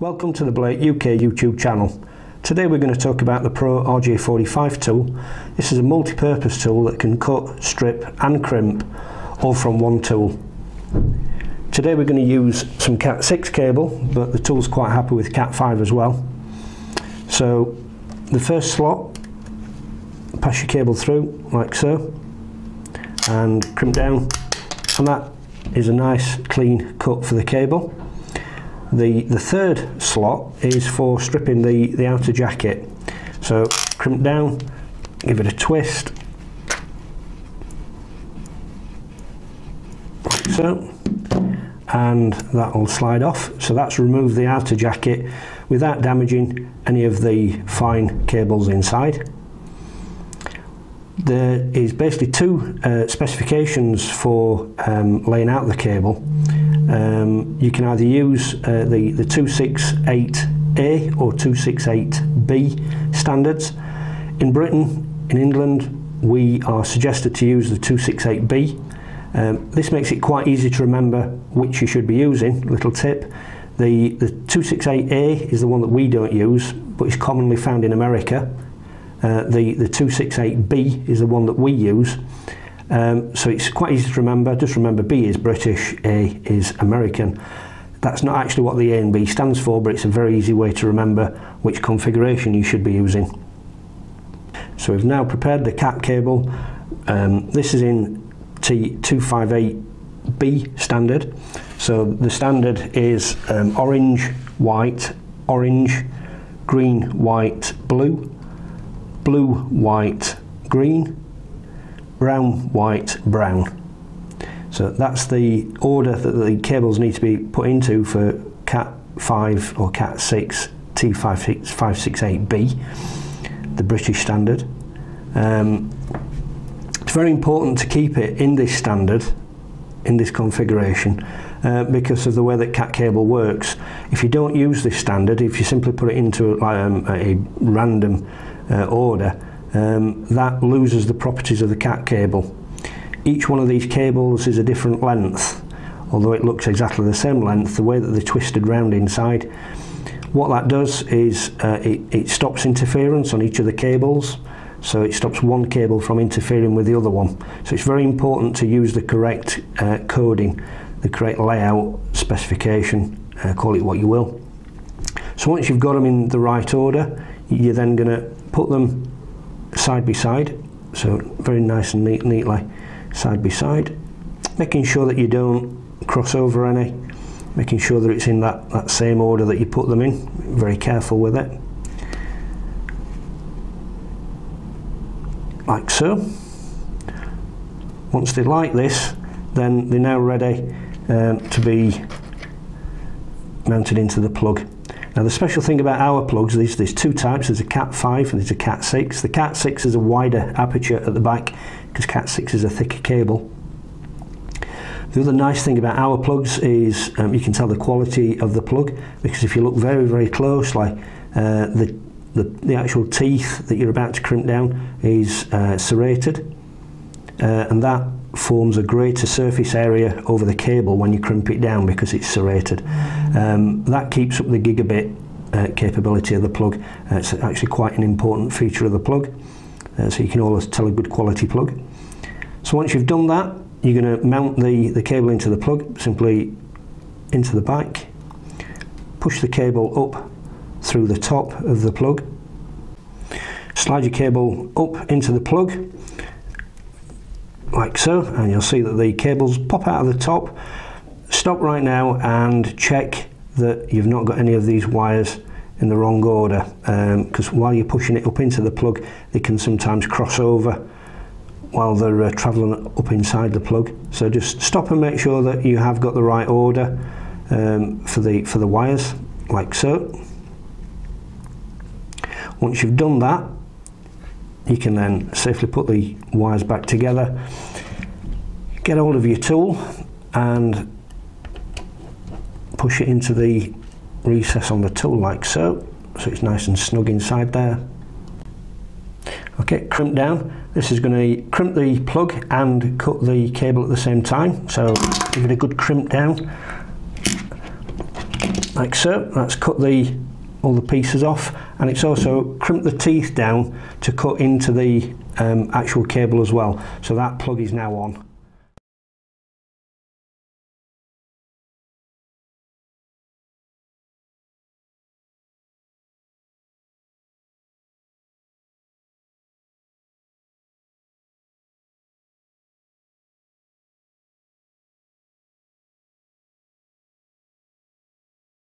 Welcome to the Blake UK YouTube channel. Today we're going to talk about the Pro RJ45 tool. This is a multi-purpose tool that can cut, strip and crimp all from one tool. Today we're going to use some Cat 6 cable but the tool's quite happy with Cat 5 as well. So the first slot, pass your cable through like so and crimp down and that is a nice clean cut for the cable. The, the third slot is for stripping the, the outer jacket. So crimp down, give it a twist, like so, and that will slide off. So that's removed the outer jacket without damaging any of the fine cables inside. There is basically two uh, specifications for um, laying out the cable. Um, you can either use uh, the, the 268A or 268B standards. In Britain, in England, we are suggested to use the 268B. Um, this makes it quite easy to remember which you should be using, little tip. The, the 268A is the one that we don't use, but it's commonly found in America. Uh, the, the 268B is the one that we use. Um, so it's quite easy to remember. Just remember B is British, A is American. That's not actually what the A and B stands for, but it's a very easy way to remember which configuration you should be using. So we've now prepared the cat cable. Um, this is in T258B standard. So the standard is um, orange, white, orange, green, white, blue, blue, white, green, brown, white, brown. So that's the order that the cables need to be put into for Cat 5 or Cat 6 T568B, the British standard. Um, it's very important to keep it in this standard, in this configuration, uh, because of the way that cat cable works. If you don't use this standard, if you simply put it into um, a random uh, order, um, that loses the properties of the cat cable. Each one of these cables is a different length, although it looks exactly the same length, the way that they're twisted round inside. What that does is uh, it, it stops interference on each of the cables, so it stops one cable from interfering with the other one. So it's very important to use the correct uh, coding, the correct layout, specification, uh, call it what you will. So once you've got them in the right order, you're then going to put them side by side, so very nice and neat, neatly side by side, making sure that you don't cross over any, making sure that it's in that, that same order that you put them in, very careful with it. Like so. Once they like this, then they're now ready um, to be mounted into the plug. Now the special thing about our plugs is there's two types, there's a Cat 5 and there's a Cat 6. The Cat 6 is a wider aperture at the back because Cat 6 is a thicker cable. The other nice thing about our plugs is um, you can tell the quality of the plug because if you look very very closely uh, the, the, the actual teeth that you're about to crimp down is uh, serrated uh, and that forms a greater surface area over the cable when you crimp it down because it's serrated. Um, that keeps up the gigabit uh, capability of the plug. Uh, it's actually quite an important feature of the plug, uh, so you can always tell a good quality plug. So once you've done that, you're going to mount the, the cable into the plug, simply into the back, push the cable up through the top of the plug, slide your cable up into the plug, like so and you'll see that the cables pop out of the top. Stop right now and check that you've not got any of these wires in the wrong order because um, while you're pushing it up into the plug they can sometimes cross over while they're uh, travelling up inside the plug. So just stop and make sure that you have got the right order um, for the for the wires like so. Once you've done that you can then safely put the wires back together get hold of your tool and push it into the recess on the tool like so so it's nice and snug inside there. Okay crimp down. This is going to crimp the plug and cut the cable at the same time. So give it a good crimp down. Like so. That's cut the all the pieces off and it's also crimped the teeth down to cut into the um, actual cable as well. So that plug is now on.